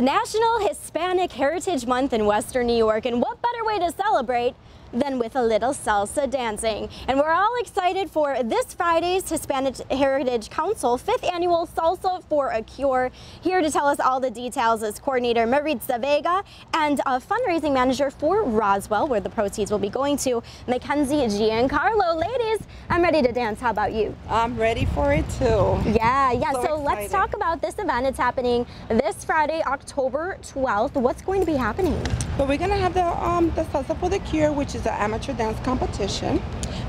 National Hispanic Heritage Month in Western New York, and what better way to celebrate than with a little salsa dancing. And we're all excited for this Friday's Hispanic Heritage Council fifth annual Salsa for a Cure. Here to tell us all the details is coordinator Maritza Vega and a fundraising manager for Roswell, where the proceeds will be going to, Mackenzie Giancarlo. Ladies, I'm ready to dance. How about you? I'm ready for it too. Yeah, yeah. So, so let's talk about this event. It's happening this Friday, October 12th. What's going to be happening? But we're to have the um, the Salsa for the Cure, which is an amateur dance competition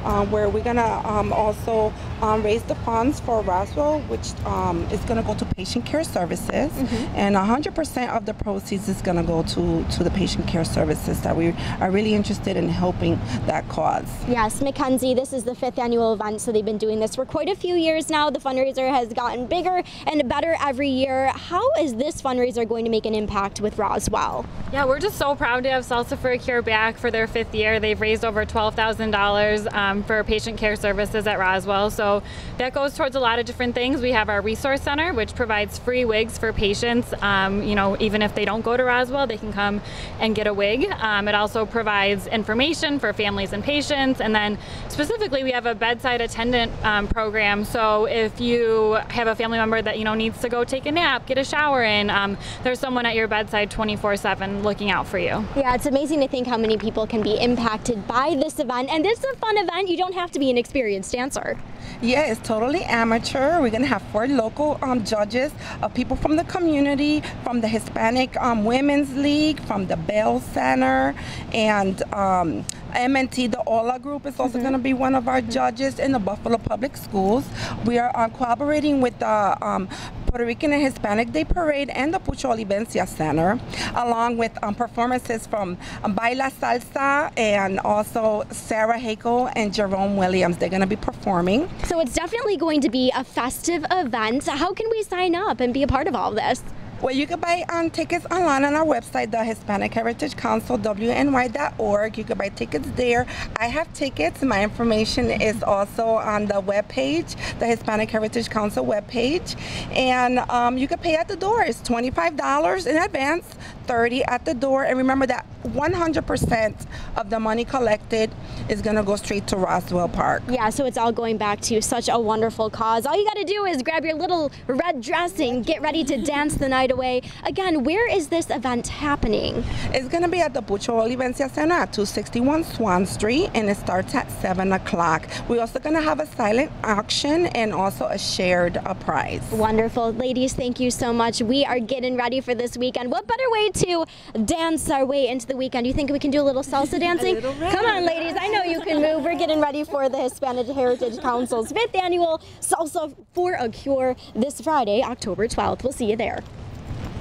um, where we're gonna um, also um, raise the funds for Roswell, which um, is gonna go to patient care services, mm -hmm. and 100% of the proceeds is gonna go to to the patient care services that we are really interested in helping that cause. Yes, Mackenzie, this is the fifth annual event, so they've been doing this for quite a few years now. The fundraiser has gotten bigger and better every year. How is this fundraiser going to make an impact with Roswell? Yeah, we're just so proud to have Salsa for a Cure back for their fifth year. They've raised over $12,000 um, for patient care services at Roswell. So that goes towards a lot of different things. We have our resource center, which provides free wigs for patients. Um, you know, even if they don't go to Roswell, they can come and get a wig. Um, it also provides information for families and patients. And then specifically, we have a bedside attendant um, program. So if you have a family member that, you know, needs to go take a nap, get a shower in, um, there's someone at your bedside 24 7 looking out for you. Yeah, it's amazing to think how many people can be impacted by this event. And this is a fun event. You don't have to be an experienced dancer. Yeah, it's totally amateur. We're going to have four local um, judges, uh, people from the community, from the Hispanic um, Women's League, from the Belle Center, and um, MNT, the OLA group, is also mm -hmm. going to be one of our judges in the Buffalo Public Schools. We are uh, collaborating with the um, Puerto Rican and Hispanic Day Parade and the Pucho Olivencia Center, along with um, performances from Baila Salsa and also Sarah Hakel and Jerome Williams. They're going to be performing. So it's definitely going to be a festive event. How can we sign up and be a part of all this? Well, you can buy um, tickets online on our website, the Hispanic Heritage Council, WNY.org. You can buy tickets there. I have tickets. My information is also on the web page, the Hispanic Heritage Council web page, and um, you can pay at the door. It's twenty-five dollars in advance, thirty at the door, and remember that 100% of the money collected is going to go straight to Roswell Park. Yeah, so it's all going back to such a wonderful cause. All you got to do is grab your little red dress and get ready to dance the night away. Again, where is this event happening? It's going to be at the Pucho Olivencia Center at 261 Swan Street, and it starts at 7 o'clock. We're also going to have a silent auction and also a shared a prize. Wonderful. Ladies, thank you so much. We are getting ready for this weekend. What better way to dance our way into the weekend? You think we can do a little salsa dancing? Little Come on, ladies. I know you can move. We're getting ready for the Hispanic Heritage Council's fifth annual Salsa for a Cure this Friday, October 12th. We'll see you there.